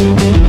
Thank you.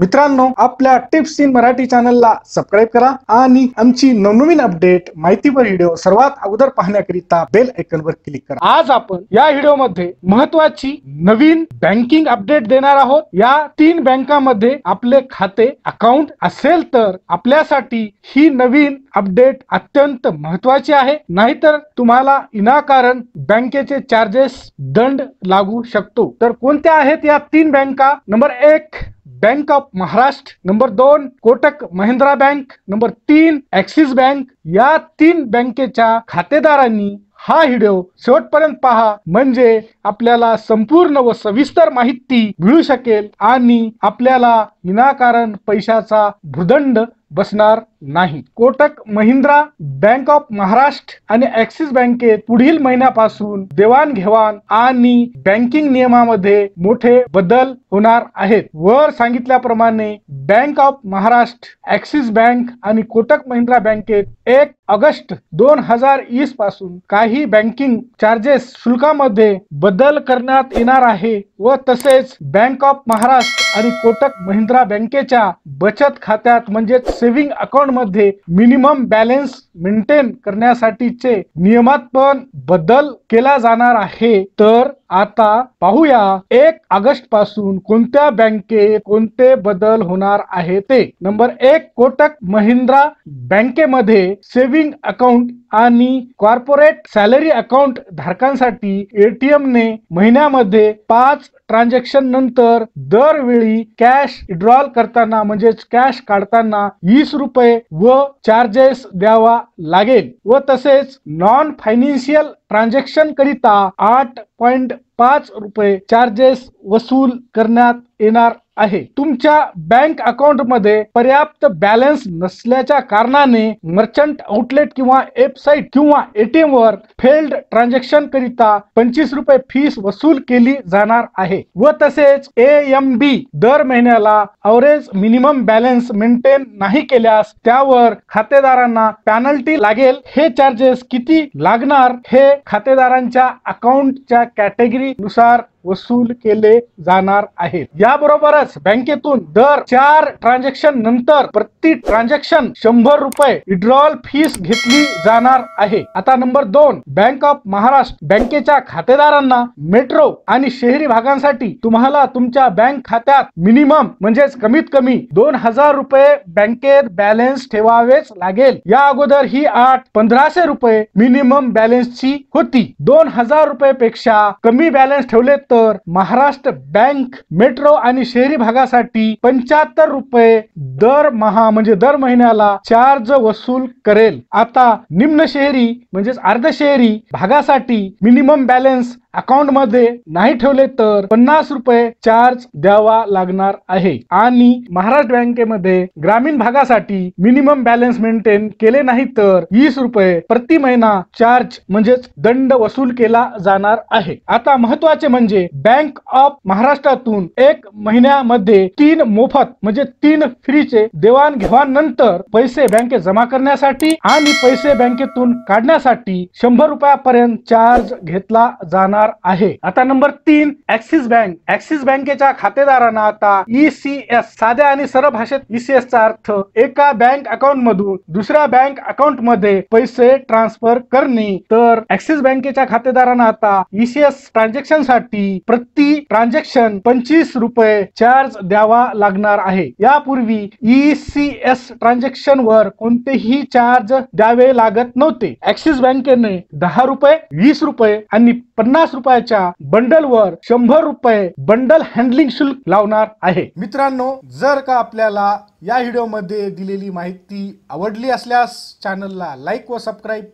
मित्रांनो आपल्या tips in Marathi चॅनलला सबस्क्राईब करा आणि आमची नवनवीन अपडेट माहितीवर व्हिडिओ सर्वात अगोदर पाहण्याकरिता बेल वर क्लिक करा. आज आपण या व्हिडिओमध्ये महत्वाची नवीन बँकिंग अपडेट देणार आहोत. या तीन बँकांमध्ये आपले खाते अकाउंट असेल तर आपल्यासाठी ही नवीन अपडेट अत्यंत महत्वाची आहे. नाहीतर तुम्हाला इनाकारण बँकेचे चार्जेस दंड लागू शकतो. तर कोणत्या आहेत या तीन बँका? नंबर एक बँक ऑफ महाराष्ट्र नंबर दोन कोटक महिंद्रा बँक नंबर तीन ऍक्सिस बँक या तीन बँकेच्या खातेदारांनी हा व्हिडिओ शेवटपर्यंत पहा. म्हणजे आपल्याला संपूर्ण व सविस्तर माहिती मिळू शकेल आणि आपल्याला विनाकारण पैशाचा भूदंड बसणार नाही. कोटक महिंद्रा बँक ऑफ महाराष्ट्र आणि ऍक्सिस बँकेत पुढील महिन्यापासून देवाणघेवाण आणि बँकिंग नियमामध्ये मोठे बदल होणार आहेत. वर सांगितल्याप्रमाणे bank of Maharashtra Axis bank आणि कोटक महिंद्रा बँकेत एक ऑगस्ट दोन हजार वीसपासून काही बँकिंग चार्जेस शुल्कामध्ये बदल करण्यात येणार आहे व तसेच बँक ऑफ महाराष्ट्र आणि कोटक महिंद्रा बँकेच्या बचत खात्यात म्हणजेच सेव्हिंग अकाउंटमध्ये मिनिमम बॅलन्स मेंटेन करण्यासाठीचे नियमात पण बदल केला जाणार आहे. तर आता पाहूया एक ऑगस्टपासून कोणत्या बँकेत कोणते बदल होणार आहे ते. नंबर एक कोटक महिंद्रा बँकेमध्ये सेव्हिंग अकाउंट आणि कॉर्पोरेट सॅलरी अकाउंट धारकांसाठी एटीएम ने महिन्यामध्ये पाच ट्रान्झॅक्शन नंतर दरवेळी कॅश विड्रॉल करताना म्हणजेच कॅश काढताना वीस रुपये व चार्जेस द्यावा लागेल. व तसेच नॉन फायनान्शियल ट्रान्झॅक्शन करिता आठ पॉइंट पाच रुपये चार्जेस वसूल करण्यात येणार आहे. तुमच्या बँक अकाउंटमध्ये पर्याप्त बॅलन्स नसल्याच्या कारणाने मर्चंट आउटलेट किंवा वेबसाईट किंवा एटीएम वर फेल्ड ट्रान्झॅक्शन करिता पंचवीस रुपये फीस वसूल केली जाणार आहे. व तसेच ए एम बी दर महिन्याला अवरेज मिनिमम बॅलन्स मेंटेन नाही केल्यास त्यावर खातेदारांना पॅनल्टी लागेल. हे चार्जेस किती लागणार हे खातेदारांच्या अकाउंटच्या कॅटेगरी नुसार वसूल केले जाणार आहेत. याबरोबरच बँकेतून दर चार ट्रान्झॅक्शन नंतर प्रति ट्रान्झॅक्शन शंभर रुपये विड्रॉल फीस घेतली जाणार आहे. आता नंबर दोन बँक ऑफ महाराष्ट्र बँकेच्या खातेदारांना मेट्रो आणि शहरी भागांसाठी तुम्हाला तुमच्या बँक खात्यात मिनिमम म्हणजेच कमीत कमी दोन हजार रुपये बँकेत बॅलन्स ठेवावेच लागेल. या अगोदर ही आठ पंधराशे रुपये मिनिमम बॅलन्सची होती. दोन हजार रुपये पेक्षा कमी बॅलन्स ठेवले तर महाराष्ट्र बँक मेट्रो आणि शहरी भागासाठी पंच्याहत्तर रुपये दर महा म्हणजे दर महिन्याला चार्ज वसूल करेल. आता निम्न शहरी म्हणजेच अर्ध शहरी भागासाठी मिनिमम बॅलन्स अकाउंटमध्ये नाही ठेवले तर पन्नास रुपये चार्ज द्यावा लागणार आहे. आणि महाराष्ट्र बँकेमध्ये ग्रामीण भागासाठी मिनिमम बॅलन्स मेंटेन केले नाही तर वीस रुपये प्रति महिना चार्ज म्हणजेच दंड वसूल केला जाणार आहे. आता महत्त्वाचे म्हणजे बँक ऑफ महाराष्ट्रातून एक महिन्यामध्ये तीन मोफत म्हणजे तीन फ्रीचे देवाणघेवाण नंतर पैसे बँकेत जमा करण्यासाठी आणि पैसे बँकेतून काढण्यासाठी शंभर रुपयापर्यंत चार्ज घेतला जाणार आहे. आता नंबर तीन ऍक्सिस बँक ऍक्सिस बँकेच्या खातेदारांना आता ईसीएस साध्या आणि सरळ भाषेत ईसीएस चा अर्थ एका बँक अकाउंट मधून दुसऱ्या बँक अकाउंटमध्ये पैसे ट्रान्सफर करणे. तर ऍक्सिस बँकेच्या खातेदारांना आता ईसीएस ट्रान्झॅक्शनसाठी प्रति ट्रान्झॅक्शन पंचवीस रुपये चार्ज द्यावा लागणार आहे. यापूर्वी ईसीएस ट्रान्झॅक्शन वर कोणतेही चार्ज द्यावे लागत नव्हते. ऍक्सिस बँकेने दहा रुपये वीस रुपये आणि पन्नास रुपयाच्या बंडल वर शंभर रुपये बंडल हँडलिंग शुल्क लावणार आहे. मित्रांनो जर का आपल्याला या व्हिडिओमध्ये दिलेली माहिती आवडली असल्यास चॅनलला लाईक व सबस्क्राईब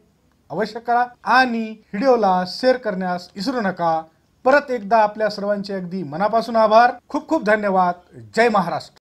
अवश्य करा आणि व्हिडिओला शेअर करण्यास विसरू नका. परत एकदा आपल्या सर्वांचे अगदी मनापासून आभार. खूप खूप धन्यवाद. जय महाराष्ट्र.